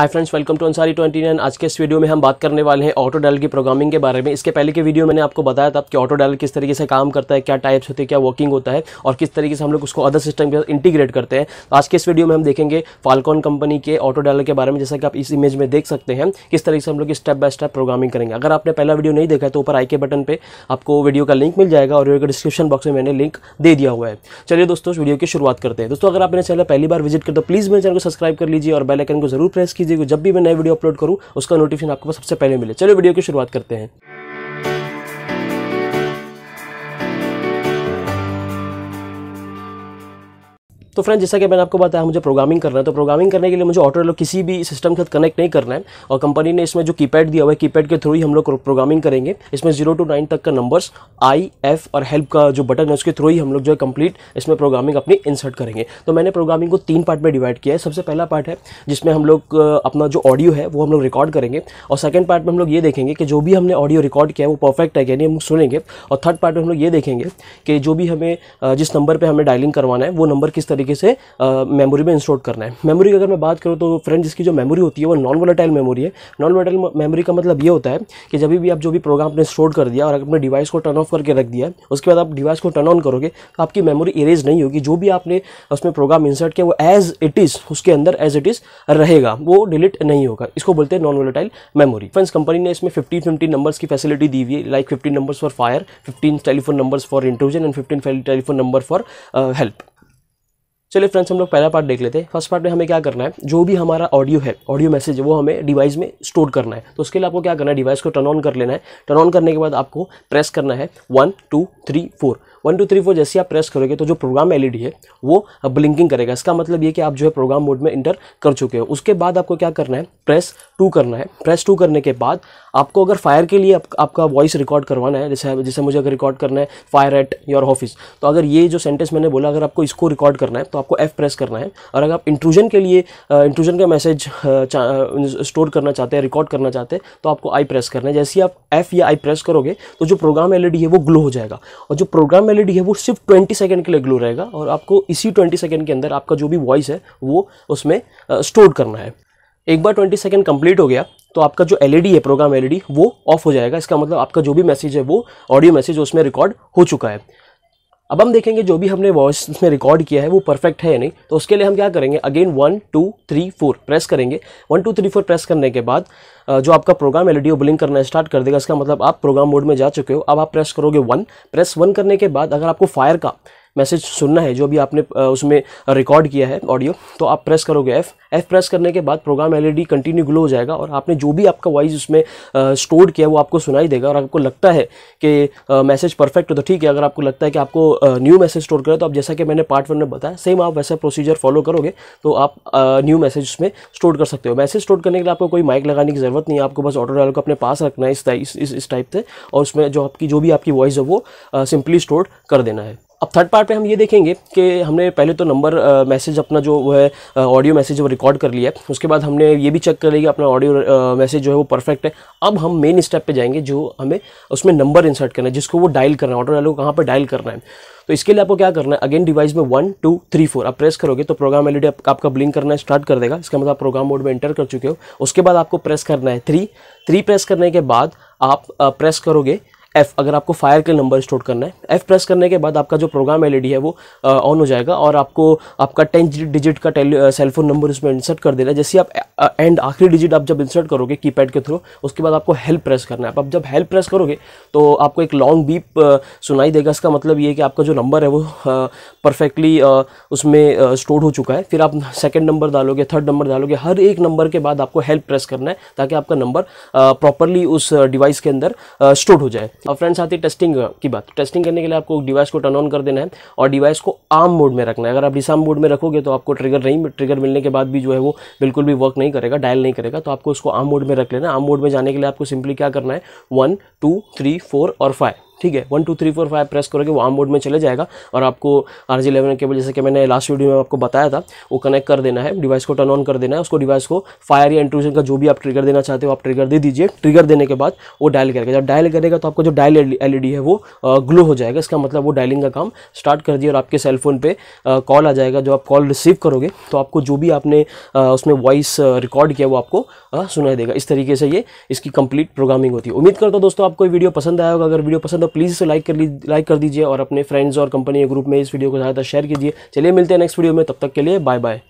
Hi friends welcome to Ansari 29 आज के इस वीडियो में हम बात करने वाले हैं ऑटो डायल की प्रोग्रामिंग के बारे में। इसके पहले के वीडियो मैंने आपको बताया था कि ऑटो डायल किस तरीके से काम करता है, क्या टाइप्स होते हैं, क्या वर्किंग होता है और किस तरीके से हम लोग उसको अदर सिस्टम के साथ इंटीग्रेट करते हैं। तो आज के इस वीडियो में हम देखेंगे फाल्कॉन कंपनी के ऑटो डायल के बारे में, जैसा कि आप इस इमेज में देख सकते हैं किस तरीके से हम लोग स्टेप बाय स्टेप प्रोग्रामिंग करेंगे। अगर आपने पहला वीडियो नहीं देखा है तो ऊपर आई के बटन पर आपको वीडियो का लिंक मिल जाएगा और वीडियो डिस्क्रिप्शन बॉक्स में मैंने लिंक दे दिया हुआ है। चलिए दोस्तों वीडियो की शुरुआत करते हैं। दोस्तों, अगर आप मेरे चैनल पहली बार विज़िट कर तो प्लीज़ मेरे चैनल को सब्सक्राइब कर लीजिए और बेलाइकन को ज़रूर प्रेस कीजिए। जब भी मैं नए वीडियो अपलोड करूँ, उसका नोटिफिकेशन आपको सबसे पहले मिले। चलो वीडियो की शुरुआत करते हैं। तो फ्रेंड जैसा कि मैंने आपको बताया, मुझे प्रोग्रामिंग करना है तो प्रोग्रामिंग करने के लिए मुझे ऑटो किसी भी सिस्टम के साथ कनेक्ट नहीं करना है। और कंपनी ने इसमें जो कीपैड दिया हुआ है कीपैड के थ्रू ही हम लोग प्रोग्रामिंग करेंगे। इसमें ज़ीरो टू नाइन तक का नंबर्स आई एफ़ और हेल्प का जो बटन है, उसके थ्रू ही हम लोग जो है कंप्लीट इसमें प्रोग्रामिंग अपनी इंसर्ट करेंगे। तो मैंने प्रोग्रामिंग को तीन पार्ट में डिवाइड किया है। सबसे पहला पार्ट है, जिसमें हम लोग अपना जो ऑडियो है, वो हम लोग रिकॉर्ड करेंगे। और सेकेंड पार्ट में हम लोग ये देखेंगे कि जो भी हमने ऑडियो रिकॉर्ड किया है, वो परफेक्ट है यानी हम सुनेंगे। और थर्ड पार्ट में हम लोग ये देखेंगे कि जो भी हमें जिस नंबर पर हमें डायलिंग करवाना है, वो नंबर किस तरीके से मेमोरी में इंस्टॉल करना है। मेमोरी की अगर मैं बात करूँ तो फ्रेंड जिसकी जो मेमोरी होती है, वो नॉन वोलेटाइल मेमोरी है। नॉन वोलेटाइल मेमोरी का मतलब ये होता है कि जब भी आप जो भी प्रोग्राम आपने स्टोर कर दिया और अपने डिवाइस को टर्न ऑफ़ करके रख दिया, उसके बाद आप डिवाइस को टर्न ऑन करोगे तो आपकी मेमोरी इरेज नहीं होगी। जो भी आपने उसमें प्रोग्राम इंसर्ट किया, वो एज इट इज़ उसके अंदर एज इट इज़ रहेगा। वो डिलीट नहीं होगा। इसको बोलते हैं non volatile memory friends company ने इसमें फिफ्टीन फिफ्टीन नंबर्स की फैसिलिटी दी हुई है। Like fifteen numbers for fire fifteen telephone numbers for intrusion and fifteen telephone number for help चलिए फ्रेंड्स हम लोग पहला पार्ट देख लेते हैं। फ़र्स्ट पार्ट में हमें क्या करना है? जो भी हमारा ऑडियो है ऑडियो मैसेज है, वो हमें डिवाइस में स्टोर करना है। तो उसके लिए आपको क्या करना है? डिवाइस को टर्न ऑन कर लेना है। टर्न ऑन करने के बाद आपको प्रेस करना है। One two three four one two three four जैसे आप प्रेस करोगे तो जो प्रोग्राम एलईडी है वो ब्लिंकिंग करेगा। इसका मतलब ये कि आप जो है प्रोग्राम मोड में इंटर कर चुके हो। उसके बाद आपको क्या करना है? प्रेस टू करना है। प्रेस टू करने के बाद आपको अगर फायर के लिए आप, आपका वॉइस रिकॉर्ड करवाना है जैसे जैसे मुझे अगर रिकॉर्ड करना है फायर एट योर ऑफ़िस तो अगर ये जो सेंटेंस मैंने बोला अगर आपको इसको रिकॉर्ड करना है तो आपको एफ़ प्रेस करना है। और अगर आप इंट्रूजन के लिए इंट्रूजन का मैसेज स्टोर करना चाहते हैं रिकॉर्ड करना चाहते हैं तो आपको आई प्रेस करना है। जैसे ही आप एफ़ या आई प्रेस करोगे तो जो प्रोग्राम एलईडी है वो ग्लो हो जाएगा। और जो प्रोग्राम एल है, वो सिर्फ़ ट्वेंटी सेकंड के लिए ग्लो रहेगा और आपको इसी ट्वेंटी सेकंड के अंदर आपका जो भी वॉइस है, वो उसमें स्टोर करना है। एक बार ट्वेंटी सेकंड कंप्लीट हो गया तो आपका जो एलईडी है प्रोग्राम एलईडी वो ऑफ़ हो जाएगा। इसका मतलब आपका जो भी मैसेज है, वो ऑडियो मैसेज उसमें रिकॉर्ड हो चुका है। अब हम देखेंगे जो भी हमने वॉइस में रिकॉर्ड किया है, वो परफेक्ट है या नहीं। तो उसके लिए हम क्या करेंगे? Again one two three four press करेंगे। One two three four press करने के बाद जो आपका प्रोग्राम एल एलईडी ब्लिंक करना स्टार्ट कर देगा, इसका मतलब आप प्रोग्राम मोड में जा चुके हो। अब आप प्रेस करोगे वन प्रेस वन करने के बाद अगर आपको फायर का मैसेज सुनना है, जो भी आपने उसमें रिकॉर्ड किया है ऑडियो तो आप प्रेस करोगे एफ़ एफ़ प्रेस करने के बाद प्रोग्राम एलईडी कंटिन्यू ग्लो हो जाएगा और आपने जो भी आपका वॉइस उसमें स्टोर किया वो आपको सुनाई देगा और आपको लगता है कि मैसेज परफेक्ट हो तो ठीक है, अगर आपको लगता है कि आपको न्यू मैसेज स्टोर करें तो आप जैसा कि मैंने पार्ट वन में बताया सेम आप वैसा प्रोसीजर फॉलो करोगे तो आप न्यू मैसेज उसमें स्टोर कर सकते हो। मैसेज स्टोर करने के लिए आपको कोई माइक लगाने की ज़रूरत नहीं है, आपको बस ऑटो डायल को अपने पास रखना है, इस इस टाइप से, और उसमें जो आपकी, जो भी आपकी वॉइस है वो सिंपली स्टोर कर देना है। अब थर्ड पार्ट पे हम ये देखेंगे कि हमने पहले तो नंबर मैसेज अपना जो वो है ऑडियो मैसेज वो रिकॉर्ड कर लिया है। उसके बाद हमने ये भी चेक कर लिया अपना ऑडियो मैसेज जो है वो परफेक्ट है। अब हम मेन स्टेप पे जाएँगे जो हमें उसमें नंबर इंसर्ट करना है, जिसको वो डायल करना है ऑटो डायल को कहाँ पर डायल करना है। तो इसके लिए आपको क्या करना है? अगेन डिवाइस में वन टू थ्री फोर आप प्रेस करोगे तो प्रोग्राम एलईडी आपका ब्लिंक करना स्टार्ट कर देगा। इसका मतलब आप प्रोग्राम मोड में एंटर कर चुके हो। उसके बाद आपको प्रेस करना है थ्री थ्री प्रेस करने के बाद आप प्रेस करोगे एफ़ अगर आपको फायर के नंबर स्टोर करना है एफ़ प्रेस करने के बाद आपका जो प्रोग्राम एलईडी है वो ऑन हो जाएगा और आपको, आपका टेन डिजिट का सेलफोन नंबर उसमें इंसर्ट कर देना है। जैसे आप एंड आखिरी डिजिट आप जब इंसर्ट करोगे कीपैड के थ्रू उसके बाद आपको हेल्प प्रेस करना है। आप जब हेल्प प्रेस करोगे तो आपको एक लॉन्ग बीप सुनाई देगा। इसका मतलब ये कि आपका जो नंबर है वो परफेक्टली उसमें स्टोर हो चुका है। फिर आप सेकेंड नंबर डालोगे थर्ड नंबर डालोगे, हर एक नंबर के बाद आपको हेल्प प्रेस करना है ताकि आपका नंबर प्रॉपरली उस डिवाइस के अंदर स्टोर हो जाए। और फ्रेंड्स साथ ही टेस्टिंग की बात। टेस्टिंग करने के लिए आपको डिवाइस को टर्न ऑन कर देना है और डिवाइस को आम मोड में रखना है। अगर आप डिसम मोड में रखोगे तो आपको ट्रिगर नहीं ट्रिगर मिलने के बाद भी जो है वो बिल्कुल भी वर्क नहीं करेगा डायल नहीं करेगा। तो आपको उसको आम मोड में रख लेना आम मोड में जाने के लिए आपको सिंपली क्या करना है? वन टू थ्री फोर और फाइव ठीक है one two three four five press करोगे, वो आम मोड में चले जाएगा और आपको आर जी इलेवन केबल जैसे कि मैंने लास्ट वीडियो में आपको बताया था, वो कनेक्ट कर देना है डिवाइस को टर्न ऑन कर देना है, उसको डिवाइस को फायर या इंट्रूजन का जो भी आप ट्रिगर देना चाहते हो, आप ट्रिगर दे दीजिए ट्रिगर देने के बाद वो डायल करेगा। जब डायल करेगा तो आपको जो डायल एलईडी है वो ग्लो हो जाएगा, इसका मतलब वो डायलिंग का काम स्टार्ट कर दिया और आपके सेलफोन पे कॉल आ जाएगा। जो आप कॉल रिसीव करोगे तो आपको जो भी आपने उसमें वॉइस रिकॉर्ड किया, वो आपको सुनाई देगा। इस तरीके से ये, इसकी कंप्लीट प्रोग्रामिंग होती है। उम्मीद करता हूँ दोस्तों, आपको वीडियो पसंद आया होगा। अगर वीडियो पसंद प्लीज़ इसे लाइक कर ली लाइक कर दीजिए और अपने फ्रेंड्स और कंपनी के ग्रुप में इस वीडियो को ज़्यादा शेयर कीजिए। चलिए मिलते हैं नेक्स्ट वीडियो में, तब तक के लिए बाय बाय